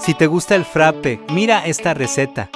Si te gusta el frappe, mira esta receta.